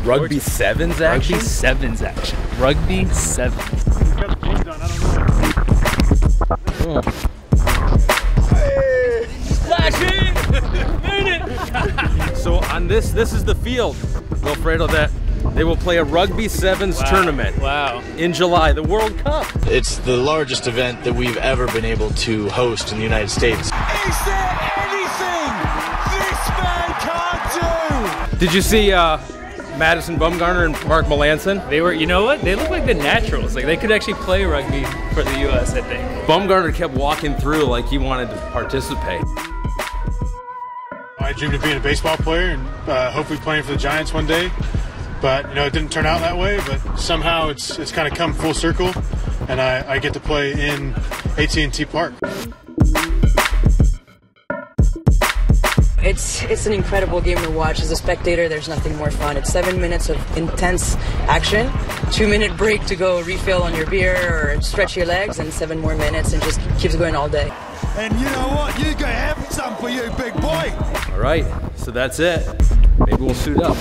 looking forward Rugby sevens action. Rugby sevens action. Rugby sevens. So on this, this is the field, Wilfredo, that they will play a rugby sevens Wow. tournament Wow. in July, the World Cup. It's the largest event that we've ever been able to host in the United States. Is there anything this man can't do? Did you see uh, Madison Bumgarner and Mark Melancon? They were, you know what? They look like the naturals. Like they could actually play rugby for the U.S. I think. Bumgarner kept walking through like he wanted to participate. I dreamed of being a baseball player and uh, hopefully playing for the Giants one day. But you know, it didn't turn out that way. But somehow it's it's kind of come full circle, and I, I get to play in AT&T Park. It's it's an incredible game to watch. As a spectator, there's nothing more fun. It's seven minutes of intense action, two minute break to go refill on your beer or stretch your legs, and seven more minutes, and just keeps going all day. And you know what? You go have some for you, big boy. All right, so that's it. Maybe we'll suit up.